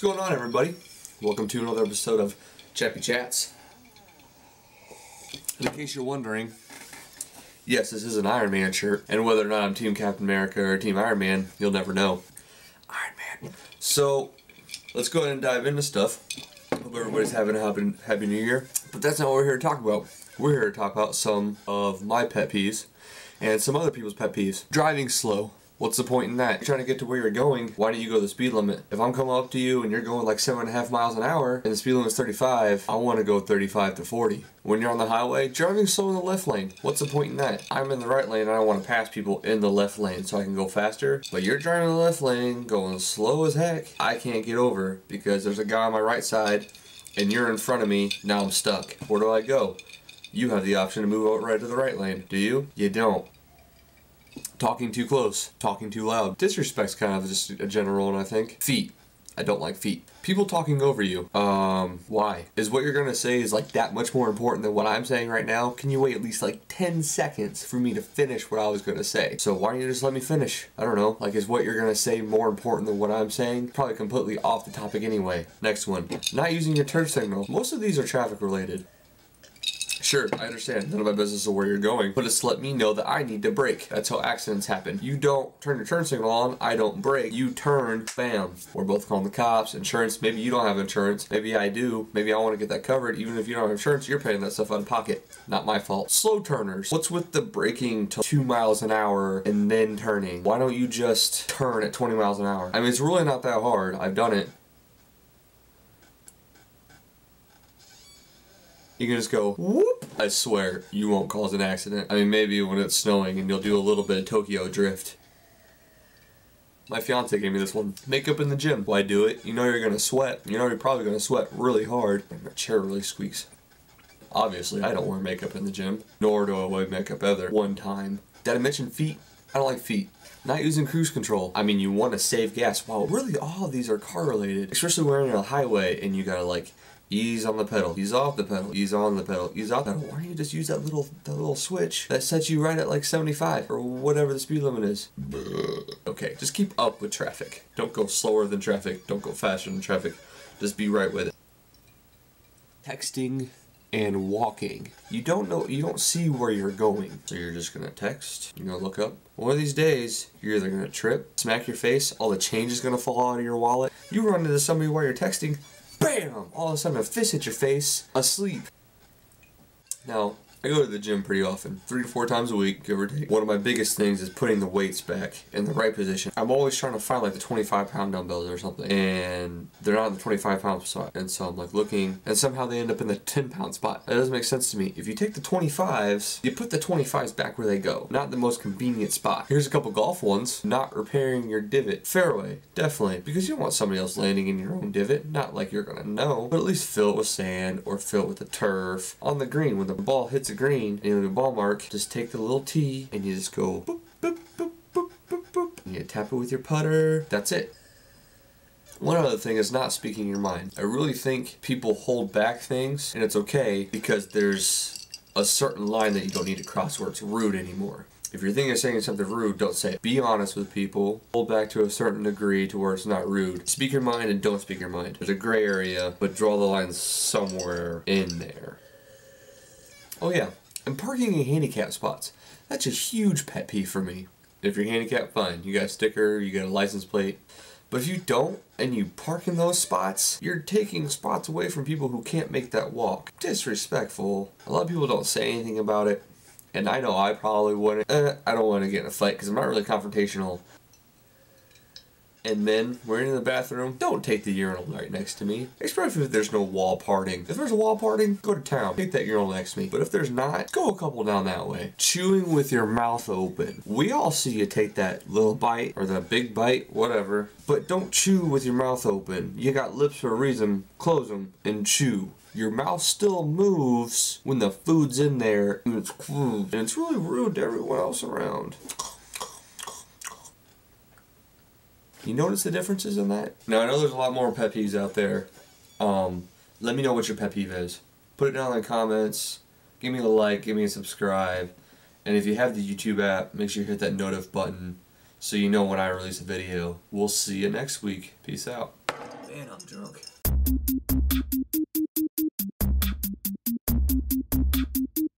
going on, everybody? Welcome to another episode of Chappy Chats. And in case you're wondering, yes, this is an Iron Man shirt, and whether or not I'm Team Captain America or Team Iron Man, you'll never know. Iron Man. So, let's go ahead and dive into stuff. Hope everybody's having a happy, happy New Year. But that's not what we're here to talk about. We're here to talk about some of my pet peeves and some other people's pet peeves. Driving slow. What's the point in that? You're trying to get to where you're going, why don't you go the speed limit? If I'm coming up to you and you're going like seven and a half miles an hour and the speed limit is 35, I want to go 35 to 40. When you're on the highway, driving slow in the left lane. What's the point in that? I'm in the right lane and I want to pass people in the left lane so I can go faster. But you're driving the left lane, going slow as heck. I can't get over because there's a guy on my right side and you're in front of me. Now I'm stuck. Where do I go? You have the option to move out right to the right lane. Do you? You don't talking too close, talking too loud. Disrespect's kind of just a general one, I think. Feet. I don't like feet. People talking over you. Um, why? Is what you're gonna say is like that much more important than what I'm saying right now? Can you wait at least like 10 seconds for me to finish what I was gonna say? So why don't you just let me finish? I don't know. Like, is what you're gonna say more important than what I'm saying? Probably completely off the topic anyway. Next one. Not using your turn signal. Most of these are traffic related. Sure, I understand. None of my business is where you're going, but it's let me know that I need to brake. That's how accidents happen. You don't turn your turn signal on, I don't brake. You turn, bam. We're both calling the cops, insurance. Maybe you don't have insurance. Maybe I do. Maybe I want to get that covered. Even if you don't have insurance, you're paying that stuff out of pocket. Not my fault. Slow turners. What's with the braking to two miles an hour and then turning? Why don't you just turn at 20 miles an hour? I mean, it's really not that hard. I've done it. You can just go whoop. I swear you won't cause an accident. I mean, maybe when it's snowing and you'll do a little bit of Tokyo drift. My fiance gave me this one. Makeup in the gym. Why do it? You know you're gonna sweat. You know you're probably gonna sweat really hard. And my chair really squeaks. Obviously, I don't wear makeup in the gym. Nor do I wear makeup ever. One time. Did I mention feet? I don't like feet. Not using cruise control. I mean, you want to save gas. Wow, really all of these are car related. Especially when you're on a highway and you gotta like Ease on the pedal, ease off the pedal, ease on the pedal, ease off the pedal. Why don't you just use that little that little switch that sets you right at like 75 or whatever the speed limit is? Okay, just keep up with traffic. Don't go slower than traffic. Don't go faster than traffic. Just be right with it. Texting and walking. You don't know, you don't see where you're going. So you're just gonna text, you're gonna look up. One of these days, you're either gonna trip, smack your face, all the change is gonna fall out of your wallet. You run into somebody while you're texting, BAM! All of a sudden a fist hits your face, asleep. Now, I go to the gym pretty often, three to four times a week, give or take. One of my biggest things is putting the weights back in the right position. I'm always trying to find like the 25 pound dumbbells or something, and they're not in the 25 pound spot. And so I'm like looking, and somehow they end up in the 10 pound spot. That doesn't make sense to me. If you take the 25s, you put the 25s back where they go, not the most convenient spot. Here's a couple golf ones. Not repairing your divot. Fairway, definitely, because you don't want somebody else landing in your own divot. Not like you're gonna know, but at least fill it with sand or fill it with the turf. On the green, when the ball hits a green and you have a ball mark, just take the little tee and you just go boop, boop, boop, boop, boop, boop. And you tap it with your putter. That's it. One other thing is not speaking your mind. I really think people hold back things, and it's okay because there's a certain line that you don't need to cross where it's rude anymore. If you're thinking of saying something rude, don't say it. Be honest with people. Hold back to a certain degree to where it's not rude. Speak your mind and don't speak your mind. There's a gray area, but draw the line somewhere in there. Oh yeah, and parking in handicap spots. That's a huge pet peeve for me. If you're handicapped, fine. You got a sticker, you got a license plate. But if you don't, and you park in those spots, you're taking spots away from people who can't make that walk. Disrespectful. A lot of people don't say anything about it. And I know I probably wouldn't. Eh, I don't want to get in a fight because I'm not really confrontational and men, we're in the bathroom, don't take the urinal right next to me. Especially if there's no wall parting. If there's a wall parting, go to town. Take that urinal next to me. But if there's not, go a couple down that way. Chewing with your mouth open. We all see you take that little bite or the big bite, whatever. But don't chew with your mouth open. You got lips for a reason. Close them and chew your mouth still moves when the food's in there and it's and it's really rude to everyone else around. You notice the differences in that? Now I know there's a lot more pet peeves out there. Um, let me know what your pet peeve is. Put it down in the comments. Give me a like. Give me a subscribe. And if you have the YouTube app, make sure you hit that notif button so you know when I release a video. We'll see you next week. Peace out. And I'm drunk.